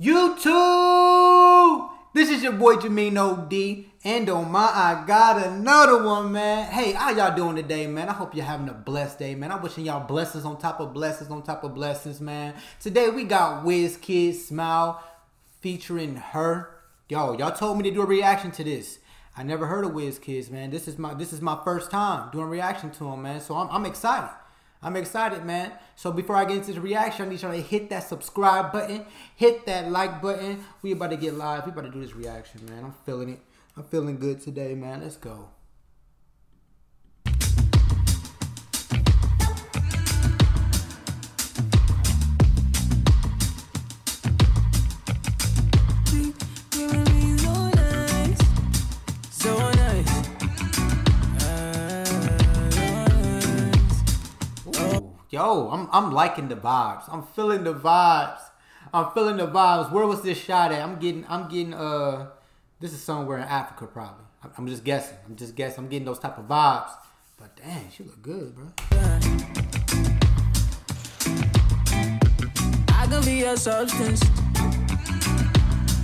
YouTube! This is your boy Jameen OD, and on my I got another one, man. Hey, how y'all doing today, man? I hope you're having a blessed day, man. I'm wishing y'all blessings on top of blessings on top of blessings, man. Today we got Wiz Wizkid Smile featuring her. Yo, y'all told me to do a reaction to this. I never heard of Wizkid, man. This is my this is my first time doing a reaction to him, man. So I'm, I'm excited. I'm excited, man. So before I get into the reaction, I need y'all to hit that subscribe button, hit that like button. We about to get live. We about to do this reaction, man. I'm feeling it. I'm feeling good today, man. Let's go. Yo, I'm I'm liking the vibes. I'm feeling the vibes. I'm feeling the vibes. Where was this shot at? I'm getting I'm getting uh this is somewhere in Africa probably. I'm just guessing. I'm just guessing. I'm getting those type of vibes. But dang, she look good, bro. I can be a substance.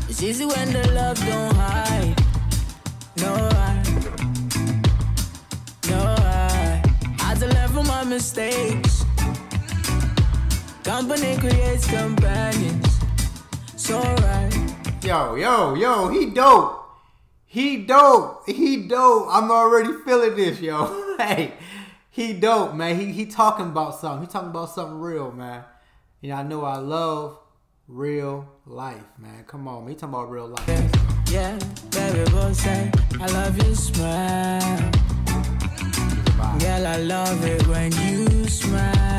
It's easy when the love don't hide. No, I, no, I, I learn from my mistakes. Company creates companions. So right. Yo, yo, yo, he dope. He dope. He dope. I'm already feeling this, yo. hey, he dope, man. He he talking about something. He talking about something real, man. You know, I know I love real life, man. Come on, man. He talking about real life. Yeah, baby, boy, say I love your smile. Girl, I love it when you smile.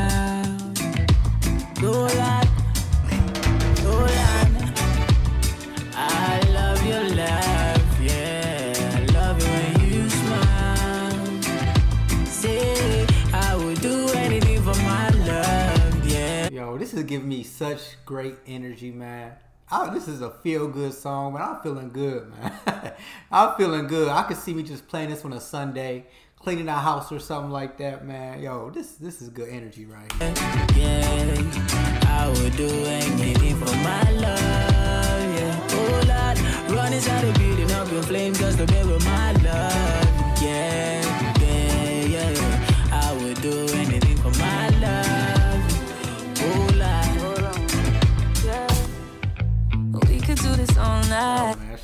I. I I. Yo, this is giving me such great energy, man. Oh, this is a feel good song, man. I'm feeling good, man. I'm feeling good. I could see me just playing this on a Sunday cleaning our house or something like that, man. Yo, this this is good energy right here. Yeah, I would do anything for my love. Yeah, oh Lord, run inside the building up in flames just to be with my love.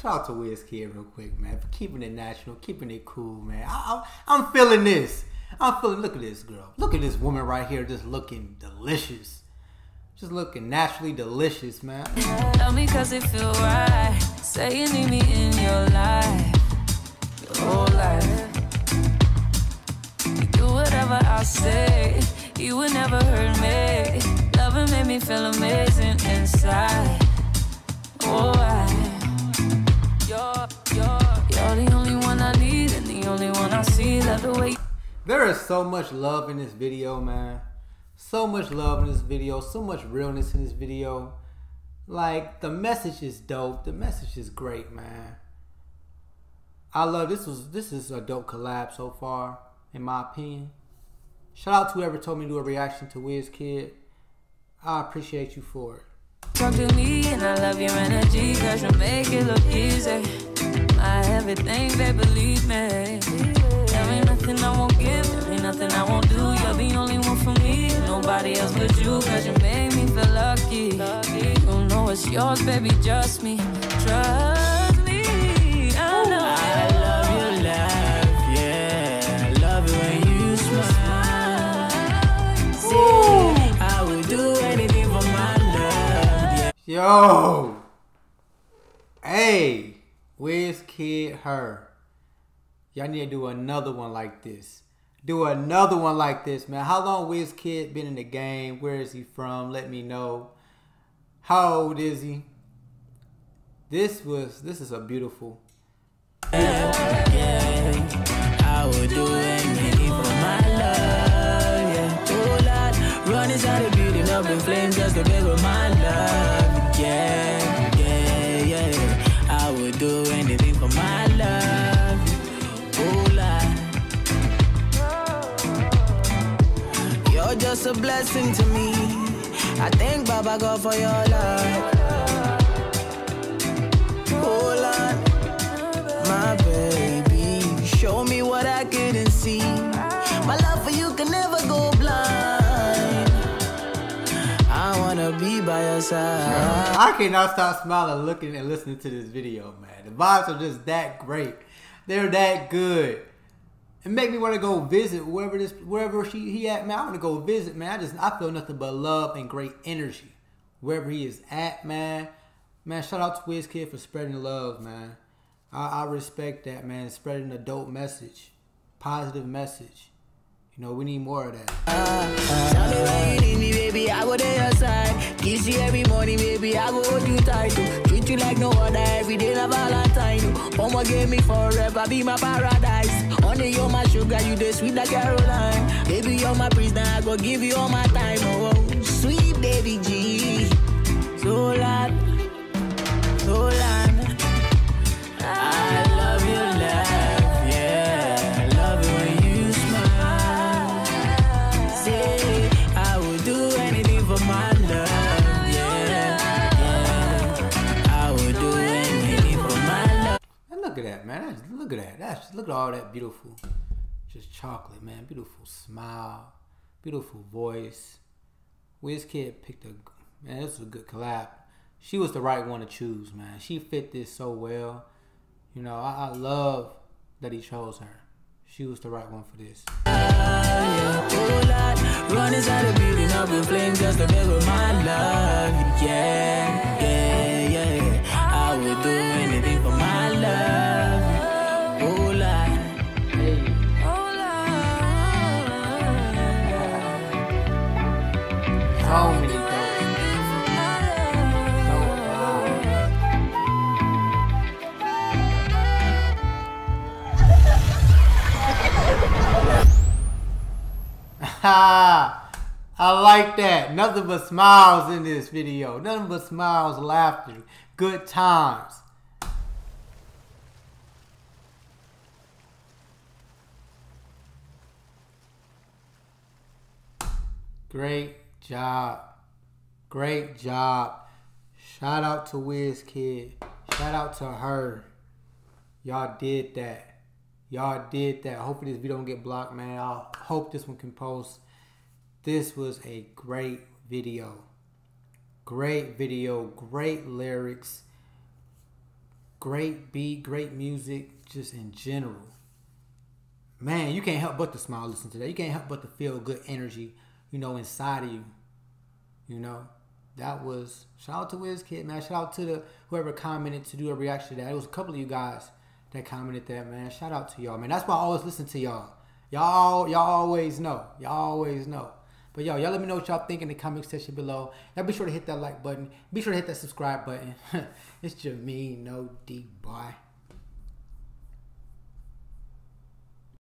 Shout out to Wizkid real quick, man, for keeping it national, keeping it cool, man. I, am feeling this. I'm feeling. Look at this girl. Look at this woman right here, just looking delicious, just looking naturally delicious, man. Tell me cause it feel right. Say you need me in your life, there is so much love in this video, man. So much love in this video. So much realness in this video. Like, the message is dope. The message is great, man. I love this was this is a dope collab so far, in my opinion. Shout out to whoever told me to do a reaction to Wizkid. I appreciate you for it. Talk to me and I love your energy Cause you make it look easy My everything, babe, believe me Nobody else but you Cause you make me feel lucky You know it's yours, baby, just me Trust me I know I love your laugh, yeah I love it when you smile See, I would do anything for my Yo. Hey. Wizkid H.E.R.? Y'all need to do another one like this. Do another one like this, man. How long Wizkid been in the game? Where is he from? Let me know. How old is he? This was this is a beautiful. Yeah. I would do anything for my love. Yeah. Oh Lord, up in flames just to my love yeah, Just a blessing to me. I thank Baba God for your love. Oh, hold on, my baby. Show me what I couldn't see. My love for you can never go blind. I wanna be by your side. I cannot stop smiling, looking and listening to this video, man. The vibes are just that great. They're that good. It make me want to go visit wherever this, wherever she he at, man. I want to go visit, man. I just I feel nothing but love and great energy wherever he is at, man. Man, shout out to Wizkid for spreading love, man. I, I respect that, man. Spreading a dope message, positive message. You know, we need more of that. You like no other every day, na Valentine. Mama gave me forever, be my paradise. Honey, you're my sugar, you the sweet like Caroline. Baby, you're my prisoner, I go give you all my time. Oh. sweet baby G. look at that, man. That's, look at that. That's look at all that beautiful, just chocolate, man. Beautiful smile, beautiful voice. Wizkid picked a man. This was a good collab. She was the right one to choose, man. She fit this so well. You know, I, I love that he chose her. She was the right one for this. Oh I like that. Nothing but smiles in this video. Nothing but smiles, laughter, good times. Great job. Great job. Shout out to Wiz Kid. Shout out to her. Y'all did that. Y'all did that. Hopefully this video don't get blocked, man. I hope this one can post. This was a great video. Great video. Great lyrics. Great beat. Great music. Just in general. Man, you can't help but to smile listen to that. You can't help but to feel good energy, you know, inside of you. You know, that was shout out to WizKid, man. Shout out to the whoever commented to do a reaction to that. It was a couple of you guys that commented that, man. Shout out to y'all, man. That's why I always listen to y'all. Y'all, y'all always know. Y'all always know. But yo, y'all let me know what y'all think in the comment section below. Y'all be sure to hit that like button. Be sure to hit that subscribe button. it's Jameen No D Boy.